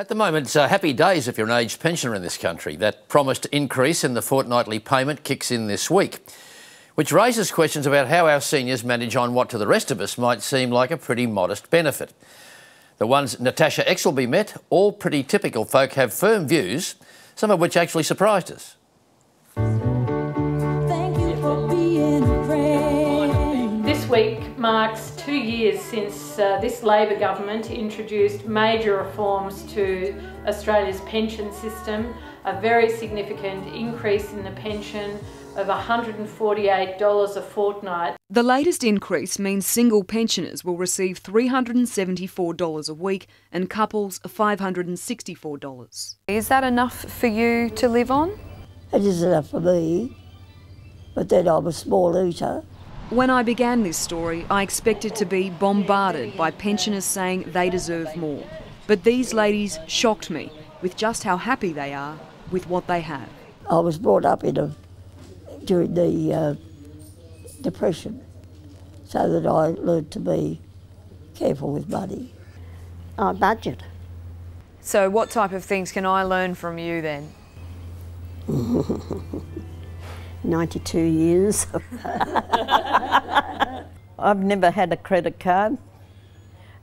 At the moment, it's uh, happy days if you're an aged pensioner in this country. That promised increase in the fortnightly payment kicks in this week, which raises questions about how our seniors manage on what to the rest of us might seem like a pretty modest benefit. The ones Natasha Exelby met, all pretty typical folk, have firm views, some of which actually surprised us. This week marks two years since uh, this Labor government introduced major reforms to Australia's pension system, a very significant increase in the pension of $148 a fortnight. The latest increase means single pensioners will receive $374 a week and couples $564. Is that enough for you to live on? It is enough for me, but then I'm a small eater. When I began this story, I expected to be bombarded by pensioners saying they deserve more. But these ladies shocked me with just how happy they are with what they have. I was brought up in a, during the uh, Depression, so that I learned to be careful with money. I budget. So, what type of things can I learn from you then? 92 years. I've never had a credit card,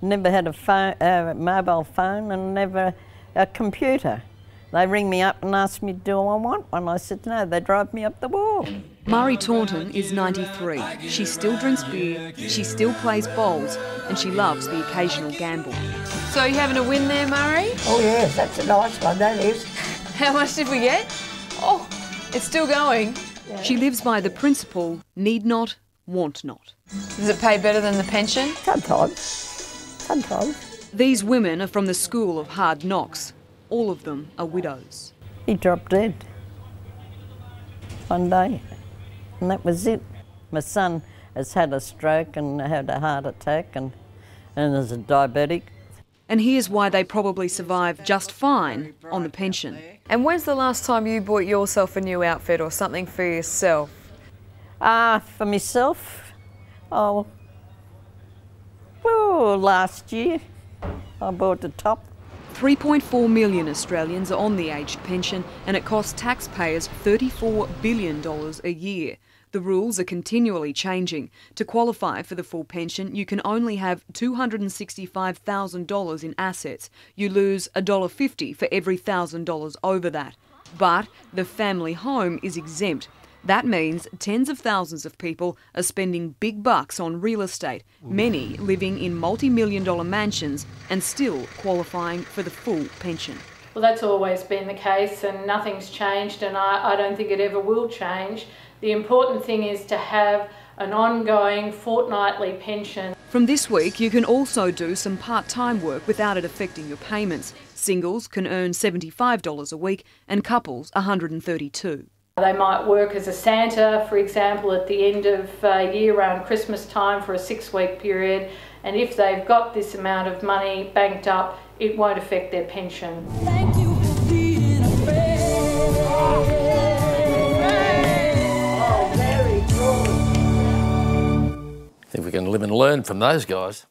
never had a phone, uh, mobile phone, and never a computer. They ring me up and ask me, do I want one? I said, no, they drive me up the wall. Murray Taunton is 93. She still drinks beer, she still plays bowls, and she loves the occasional gamble. So, you having a win there, Murray? Oh, yes, that's a nice one, that is. How much did we get? Oh, it's still going. She lives by the principle need not, want not. Does it pay better than the pension? Sometimes. Sometimes. These women are from the school of hard knocks. All of them are widows. He dropped dead one day, and that was it. My son has had a stroke and had a heart attack and, and is a diabetic. And here's why they probably survive just fine on the pension. And when's the last time you bought yourself a new outfit or something for yourself? Ah, uh, for myself? Oh, well, last year I bought a top. 3.4 million Australians are on the aged pension and it costs taxpayers $34 billion a year. The rules are continually changing. To qualify for the full pension, you can only have $265,000 in assets. You lose $1.50 for every $1,000 over that. But the family home is exempt. That means tens of thousands of people are spending big bucks on real estate, many living in multi million dollar mansions and still qualifying for the full pension. Well, that's always been the case, and nothing's changed, and I, I don't think it ever will change. The important thing is to have an ongoing fortnightly pension. From this week, you can also do some part time work without it affecting your payments. Singles can earn $75 a week and couples $132. They might work as a Santa, for example, at the end of uh, year around Christmas time for a six week period. And if they've got this amount of money banked up, it won't affect their pension. I think we can live and learn from those guys.